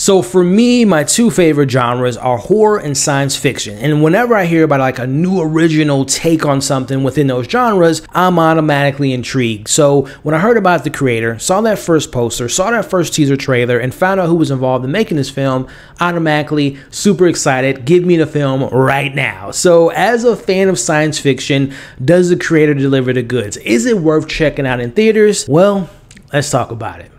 So for me, my two favorite genres are horror and science fiction. And whenever I hear about like a new original take on something within those genres, I'm automatically intrigued. So when I heard about the creator, saw that first poster, saw that first teaser trailer, and found out who was involved in making this film, automatically super excited. Give me the film right now. So as a fan of science fiction, does the creator deliver the goods? Is it worth checking out in theaters? Well, let's talk about it.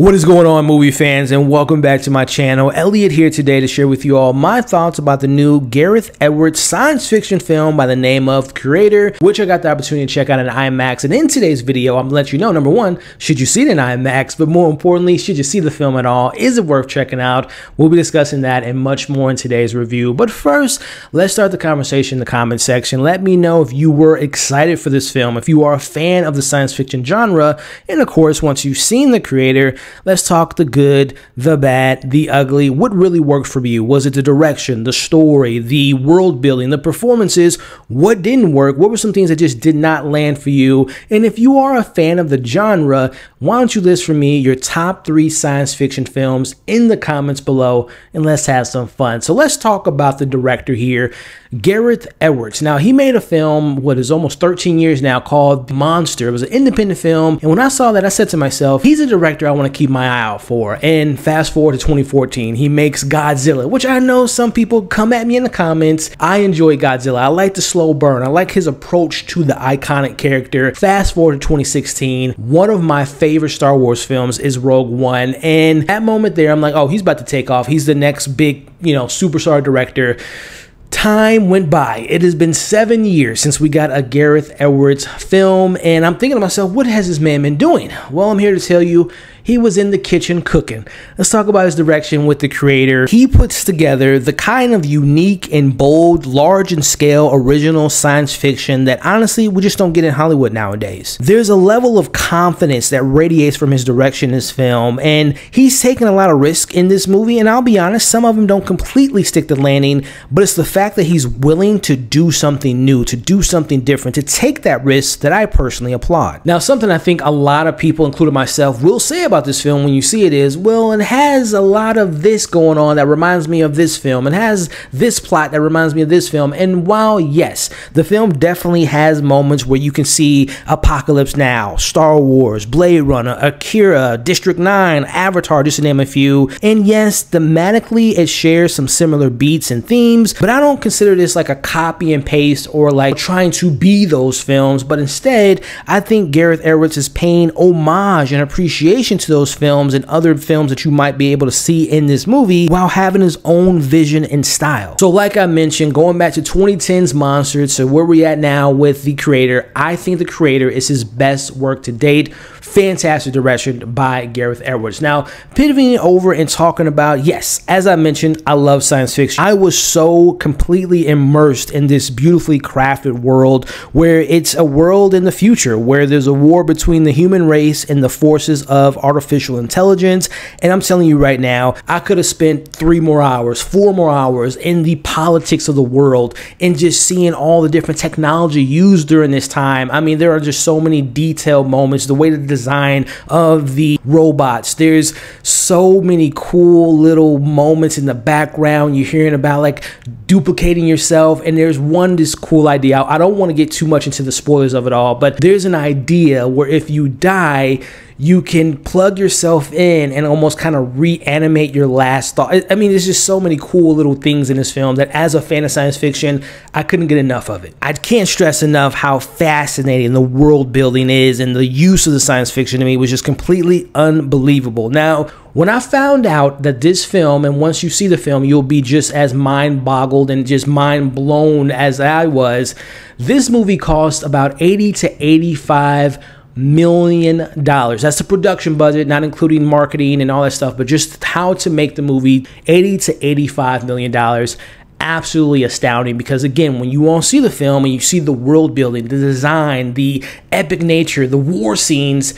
What is going on, movie fans, and welcome back to my channel. Elliot here today to share with you all my thoughts about the new Gareth Edwards science fiction film by the name of Creator, which I got the opportunity to check out in IMAX. And in today's video, I'm gonna let you know number one, should you see it in IMAX? But more importantly, should you see the film at all? Is it worth checking out? We'll be discussing that and much more in today's review. But first, let's start the conversation in the comment section. Let me know if you were excited for this film, if you are a fan of the science fiction genre, and of course, once you've seen the creator, Let's talk the good, the bad, the ugly. What really worked for you? Was it the direction, the story, the world building, the performances? What didn't work? What were some things that just did not land for you? And if you are a fan of the genre, why don't you list for me your top three science fiction films in the comments below and let's have some fun. So let's talk about the director here, Gareth Edwards. Now, he made a film, what is almost 13 years now, called Monster. It was an independent film. And when I saw that, I said to myself, he's a director I want to keep my eye out for. And fast forward to 2014, he makes Godzilla, which I know some people come at me in the comments. I enjoy Godzilla. I like the slow burn. I like his approach to the iconic character. Fast forward to 2016, one of my favorite Star Wars films is Rogue One. And that moment there, I'm like, oh, he's about to take off. He's the next big, you know, superstar director. Time went by. It has been seven years since we got a Gareth Edwards film, and I'm thinking to myself, what has this man been doing? Well, I'm here to tell you he was in the kitchen cooking. Let's talk about his direction with the creator. He puts together the kind of unique and bold, large in scale, original science fiction that honestly we just don't get in Hollywood nowadays. There's a level of confidence that radiates from his direction in this film, and he's taken a lot of risk in this movie, and I'll be honest, some of them don't completely stick the landing, but it's the fact that he's willing to do something new, to do something different, to take that risk that I personally applaud. Now, something I think a lot of people, including myself, will say about this film when you see it is, well, it has a lot of this going on that reminds me of this film. It has this plot that reminds me of this film. And while, yes, the film definitely has moments where you can see Apocalypse Now, Star Wars, Blade Runner, Akira, District 9, Avatar, just to name a few. And yes, thematically, it shares some similar beats and themes, but I don't consider this like a copy and paste or like trying to be those films, but instead, I think Gareth Edwards is paying homage and appreciation those films and other films that you might be able to see in this movie while having his own vision and style. So like I mentioned, going back to 2010's Monster, so where we at now with the creator, I think the creator is his best work to date. Fantastic direction by Gareth Edwards. Now, pivoting over and talking about, yes, as I mentioned, I love science fiction. I was so completely immersed in this beautifully crafted world where it's a world in the future where there's a war between the human race and the forces of artificial intelligence. And I'm telling you right now, I could have spent three more hours, four more hours in the politics of the world and just seeing all the different technology used during this time. I mean, there are just so many detailed moments, the way that the design of the robots. There's so many cool little moments in the background. You're hearing about like duplicating yourself. And there's one this cool idea. I don't want to get too much into the spoilers of it all, but there's an idea where if you die, you can plug yourself in and almost kind of reanimate your last thought. I mean, there's just so many cool little things in this film that as a fan of science fiction, I couldn't get enough of it. I can't stress enough how fascinating the world building is and the use of the science fiction to me was just completely unbelievable. Now, when I found out that this film, and once you see the film, you'll be just as mind boggled and just mind blown as I was, this movie cost about 80 to 85 million dollars. That's the production budget, not including marketing and all that stuff, but just how to make the movie 80 to 85 million dollars. Absolutely astounding because again, when you all see the film and you see the world building, the design, the epic nature, the war scenes,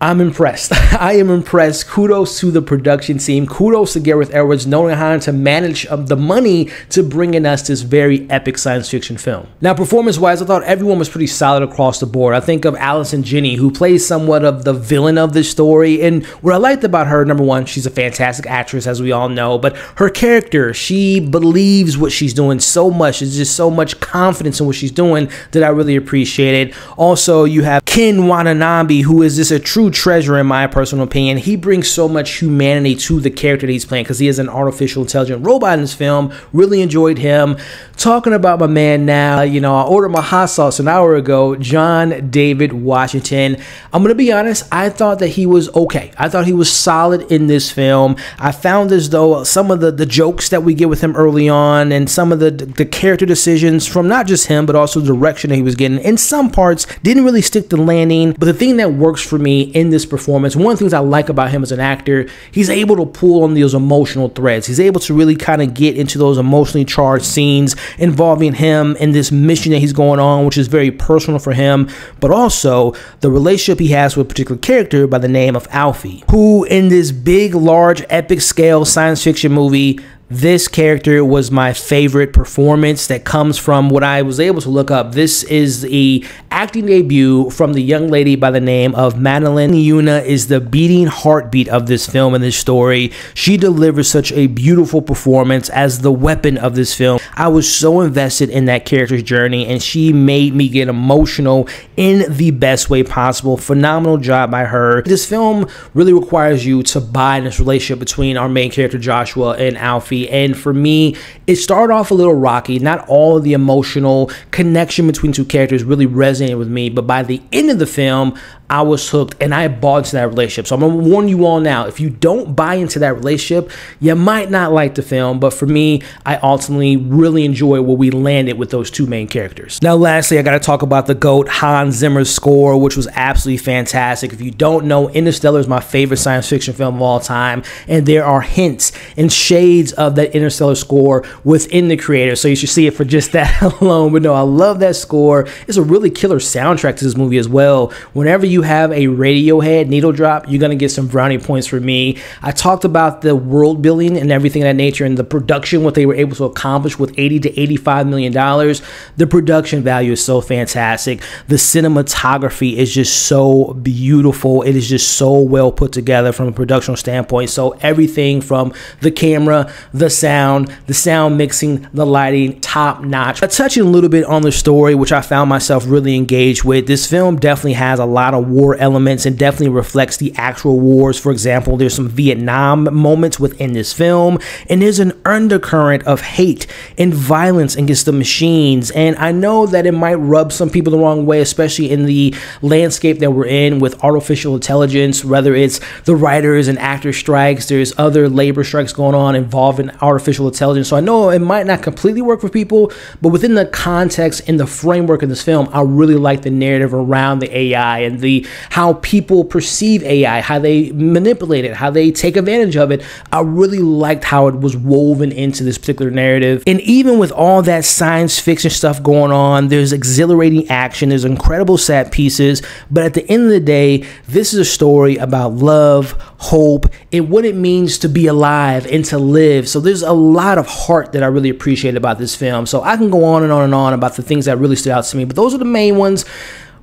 I'm impressed. I am impressed. Kudos to the production team. Kudos to Gareth Edwards knowing how to manage um, the money to bring in us this very epic science fiction film. Now, performance wise, I thought everyone was pretty solid across the board. I think of Allison Janney, who plays somewhat of the villain of this story. And what I liked about her, number one, she's a fantastic actress, as we all know, but her character, she believes what she's doing so much. There's just so much confidence in what she's doing that I really appreciated. Also, you have Ken Watanabe, who is just a true treasure in my personal opinion. He brings so much humanity to the character that he's playing because he is an artificial intelligent robot in this film. Really enjoyed him. Talking about my man now, you know, I ordered my hot sauce an hour ago, John David Washington. I'm going to be honest, I thought that he was okay. I thought he was solid in this film. I found as though some of the, the jokes that we get with him early on and some of the, the character decisions from not just him, but also the direction that he was getting in some parts didn't really stick the landing. But the thing that works for me in this performance, one of the things I like about him as an actor, he's able to pull on those emotional threads. He's able to really kind of get into those emotionally charged scenes involving him and this mission that he's going on, which is very personal for him, but also the relationship he has with a particular character by the name of Alphie, who in this big, large, epic scale science fiction movie this character was my favorite performance that comes from what I was able to look up. This is the acting debut from the young lady by the name of Madeleine Yuna is the beating heartbeat of this film and this story. She delivers such a beautiful performance as the weapon of this film. I was so invested in that character's journey and she made me get emotional in the best way possible. Phenomenal job by her. This film really requires you to buy this relationship between our main character Joshua and Alphie and for me, it started off a little rocky. Not all of the emotional connection between two characters really resonated with me. But by the end of the film, I was hooked and I bought into that relationship. So I'm gonna warn you all now if you don't buy into that relationship, you might not like the film. But for me, I ultimately really enjoy where we landed with those two main characters. Now, lastly, I gotta talk about the GOAT Hans Zimmer's score, which was absolutely fantastic. If you don't know, Interstellar is my favorite science fiction film of all time, and there are hints and shades of that Interstellar score within the creator. So you should see it for just that alone. But no, I love that score. It's a really killer soundtrack to this movie as well. Whenever you you have a Radiohead needle drop, you're gonna get some brownie points for me. I talked about the world building and everything of that nature and the production, what they were able to accomplish with 80 to 85 million dollars. The production value is so fantastic. The cinematography is just so beautiful. It is just so well put together from a production standpoint. So everything from the camera, the sound, the sound mixing, the lighting, top notch. Touching a little bit on the story, which I found myself really engaged with. This film definitely has a lot of war elements and definitely reflects the actual wars. For example, there's some Vietnam moments within this film, and there's an undercurrent of hate and violence against the machines. And I know that it might rub some people the wrong way, especially in the landscape that we're in with artificial intelligence, whether it's the writers and actor strikes, there's other labor strikes going on involving artificial intelligence. So I know it might not completely work for people, but within the context and the framework of this film, I really like the narrative around the AI and the how people perceive AI, how they manipulate it, how they take advantage of it. I really liked how it was woven into this particular narrative. And even with all that science fiction stuff going on, there's exhilarating action, there's incredible set pieces, but at the end of the day, this is a story about love, hope, and what it means to be alive and to live. So there's a lot of heart that I really appreciate about this film. So I can go on and on and on about the things that really stood out to me, but those are the main ones.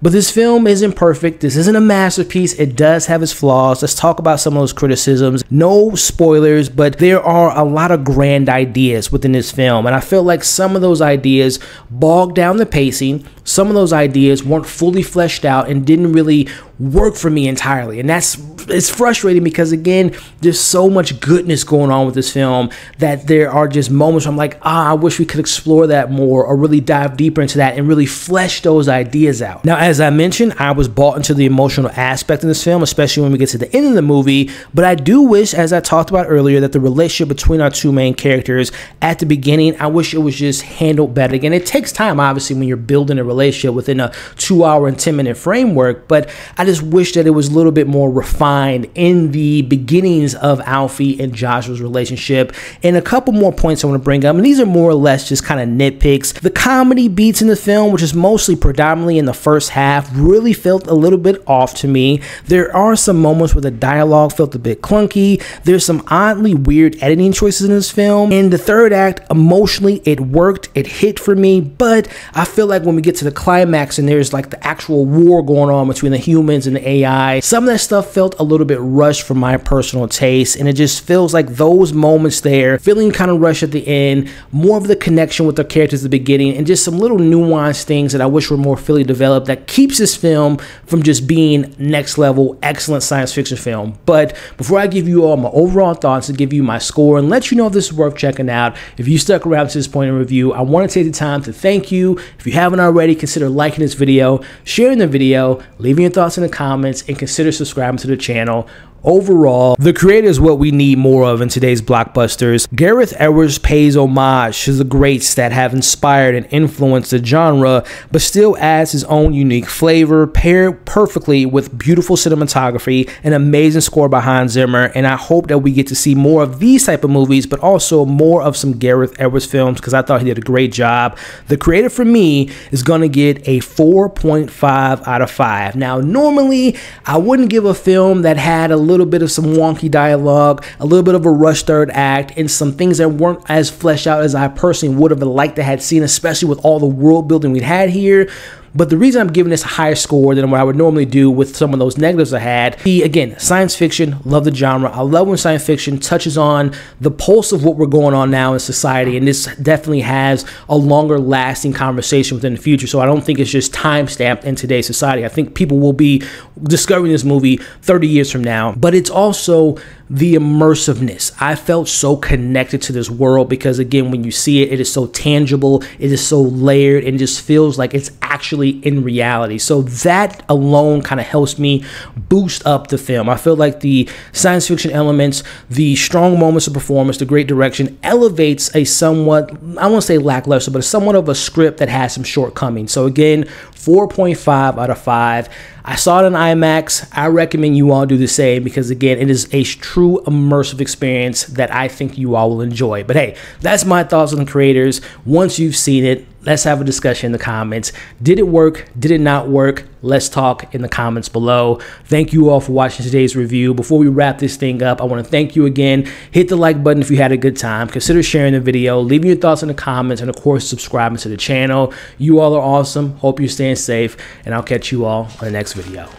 But this film isn't perfect. This isn't a masterpiece. It does have its flaws. Let's talk about some of those criticisms. No spoilers, but there are a lot of grand ideas within this film. And I feel like some of those ideas bogged down the pacing. Some of those ideas weren't fully fleshed out and didn't really work for me entirely. And that's it's frustrating because again, there's so much goodness going on with this film that there are just moments where I'm like, ah, I wish we could explore that more or really dive deeper into that and really flesh those ideas out. Now, as I mentioned, I was bought into the emotional aspect in this film, especially when we get to the end of the movie. But I do wish, as I talked about earlier, that the relationship between our two main characters at the beginning, I wish it was just handled better. Again, it takes time, obviously, when you're building a relationship within a two hour and 10 minute framework, but I just wish that it was a little bit more refined in the beginnings of Alphie and Joshua's relationship. And a couple more points I want to bring up, and these are more or less just kind of nitpicks. The comedy beats in the film, which is mostly predominantly in the first half, really felt a little bit off to me. There are some moments where the dialogue felt a bit clunky. There's some oddly weird editing choices in this film. In the third act, emotionally, it worked, it hit for me, but I feel like when we get to the climax and there's like the actual war going on between the humans and the AI, some of that stuff felt a little bit rushed for my personal taste, and it just feels like those moments there, feeling kind of rushed at the end, more of the connection with the characters at the beginning, and just some little nuanced things that I wish were more fully developed that keeps this film from just being next level, excellent science fiction film. But before I give you all my overall thoughts and give you my score and let you know if this is worth checking out, if you stuck around to this point in review, I want to take the time to thank you. If you haven't already, consider liking this video, sharing the video, leaving your thoughts in the comments, and consider subscribing to the channel. Overall, the creator is what we need more of in today's blockbusters. Gareth Edwards pays homage to the greats that have inspired and influenced the genre, but still adds his own unique flavor, paired perfectly with beautiful cinematography and amazing score by Hans Zimmer. And I hope that we get to see more of these type of movies, but also more of some Gareth Edwards films because I thought he did a great job. The creator for me is going to get a 4.5 out of 5. Now, normally I wouldn't give a film that had a little bit of some wonky dialogue, a little bit of a rush third act, and some things that weren't as fleshed out as I personally would have liked to have seen, especially with all the world building we'd had here. But the reason I'm giving this a higher score than what I would normally do with some of those negatives I had, he again, science fiction, love the genre. I love when science fiction touches on the pulse of what we're going on now in society, and this definitely has a longer lasting conversation within the future. So I don't think it's just time stamped in today's society. I think people will be discovering this movie 30 years from now, but it's also the immersiveness. I felt so connected to this world because, again, when you see it, it is so tangible, it is so layered, and just feels like it's actually in reality. So that alone kind of helps me boost up the film. I feel like the science fiction elements, the strong moments of performance, the great direction elevates a somewhat, I won't say lackluster, but somewhat of a script that has some shortcomings. So, again, 4.5 out of 5. I saw it in IMAX. I recommend you all do the same because, again, it is a true immersive experience that I think you all will enjoy. But hey, that's my thoughts on the creators. Once you've seen it, let's have a discussion in the comments. Did it work? Did it not work? Let's talk in the comments below. Thank you all for watching today's review. Before we wrap this thing up, I want to thank you again. Hit the like button if you had a good time. Consider sharing the video, leaving your thoughts in the comments, and of course, subscribing to the channel. You all are awesome. Hope you're staying safe, and I'll catch you all on the next video.